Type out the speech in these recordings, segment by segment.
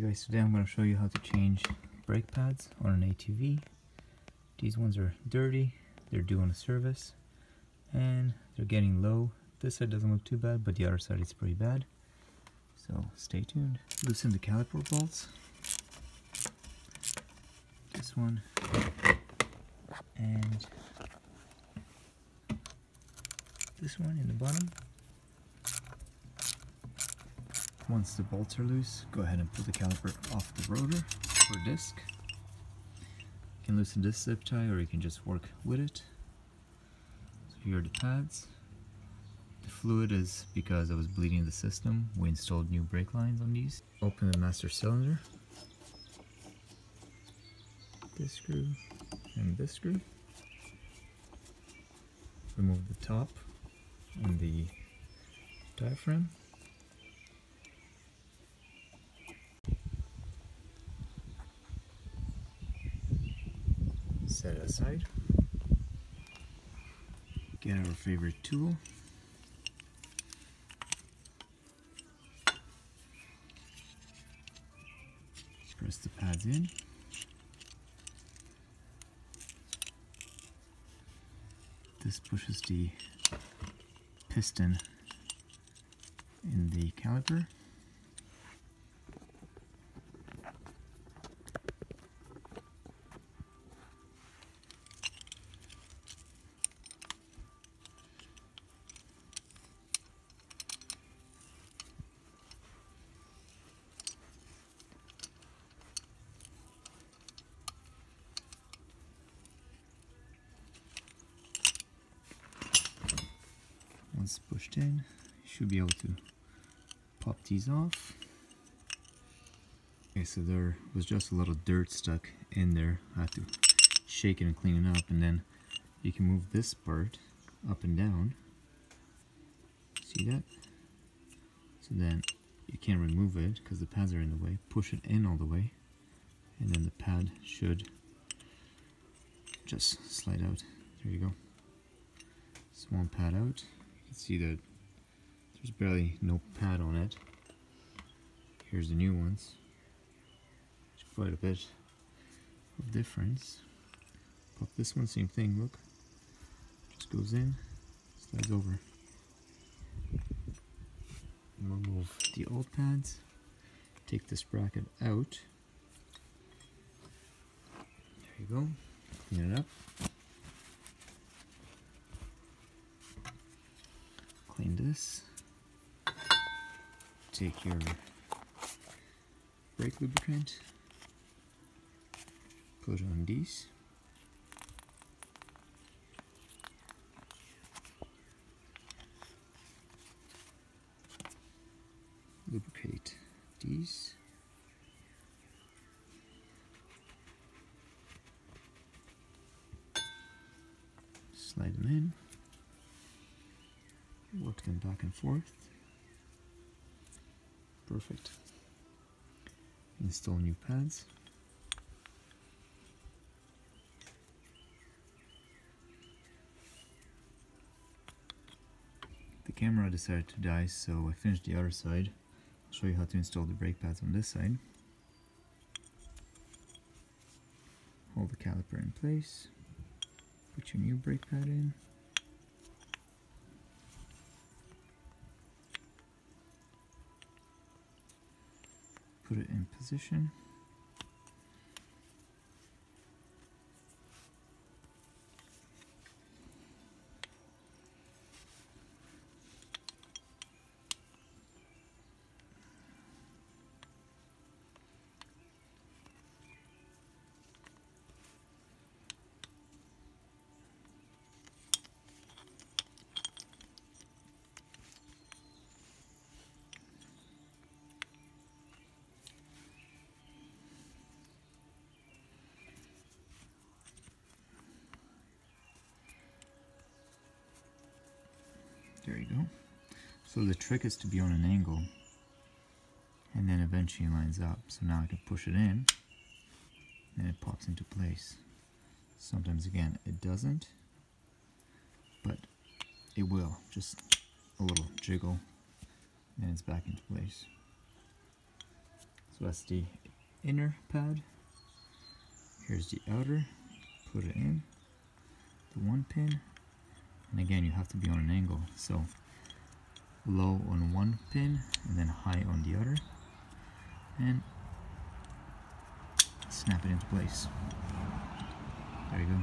Hey guys, today I'm going to show you how to change brake pads on an ATV. These ones are dirty, they're due on a service, and they're getting low. This side doesn't look too bad, but the other side is pretty bad. So stay tuned. Loosen the caliper bolts. This one. And this one in the bottom. Once the bolts are loose, go ahead and pull the caliper off the rotor or disc. You can loosen this zip tie or you can just work with it. So here are the pads. The fluid is because I was bleeding the system. We installed new brake lines on these. Open the master cylinder. This screw and this screw. Remove the top and the diaphragm. Set it aside. Get our favorite tool. Press the pads in. This pushes the piston in the caliper. Once pushed in, you should be able to pop these off. Okay, so there was just a little dirt stuck in there. I have to shake it and clean it up, and then you can move this part up and down. See that? So then you can't remove it because the pads are in the way. Push it in all the way, and then the pad should just slide out. There you go. so one pad out can see that there's barely no pad on it. Here's the new ones. There's quite a bit of difference. Pop this one, same thing, look. Just goes in, slides over. Remove the old pads. Take this bracket out. There you go. Clean it up. Clean this. Take your brake lubricant, put on these. Lubricate these. Work them back and forth. Perfect. Install new pads. The camera decided to die, so I finished the other side. I'll show you how to install the brake pads on this side. Hold the caliper in place. Put your new brake pad in. Put it in position. There you go. So the trick is to be on an angle and then eventually lines up. So now I can push it in and it pops into place. Sometimes again it doesn't, but it will. Just a little jiggle and it's back into place. So that's the inner pad. Here's the outer. Put it in. The one pin. And again, you have to be on an angle. So low on one pin and then high on the other. And snap it into place. There you go.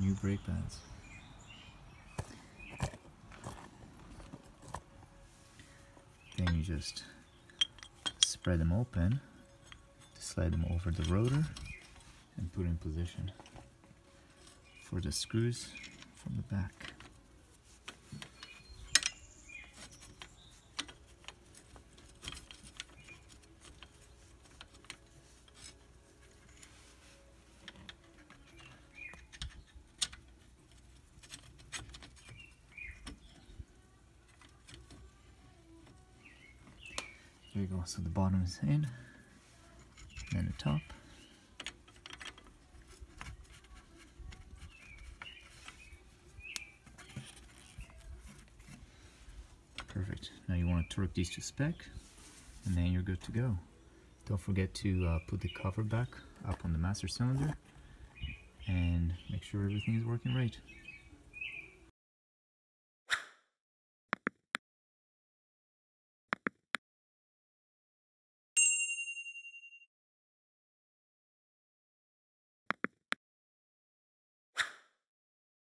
New brake pads. Then you just spread them open slide them over the rotor and put in position for the screws from the back. There you go, so the bottom is in, and then the top. Perfect. Now you want to torque these to spec, and then you're good to go. Don't forget to uh, put the cover back up on the master cylinder, and make sure everything is working right.